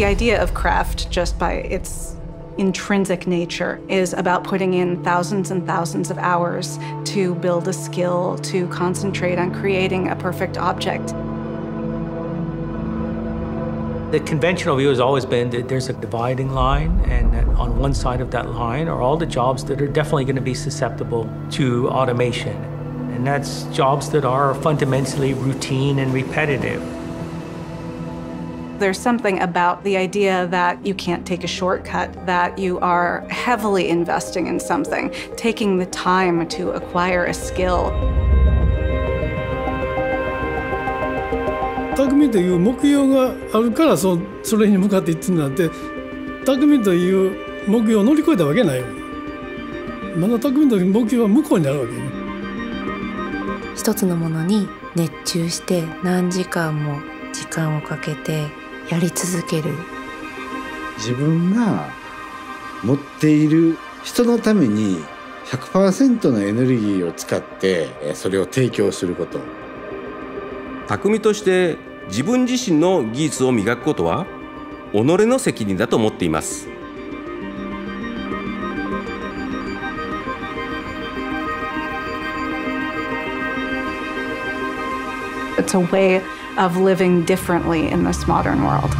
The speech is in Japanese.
The idea of craft, just by its intrinsic nature, is about putting in thousands and thousands of hours to build a skill, to concentrate on creating a perfect object. The conventional view has always been that there's a dividing line, and on one side of that line are all the jobs that are definitely going to be susceptible to automation. And that's jobs that are fundamentally routine and repetitive. There's something about the idea that you can't take a shortcut, that you are heavily investing in something, taking the time to acquire a skill. 匠という目標があるからそそれに向かっていってんだって匠という目標を乗り越えたわけないよまだ匠という目標は向こうにあるわけよ一つのものに熱中して何時間も時間をかけてやり続ける。自分が持っている人のために100%のエネルギーを使ってそれを提供すること。匠として自分自身の技術を磨くことは己の責任だと思っています。It's a way of living differently in this modern world.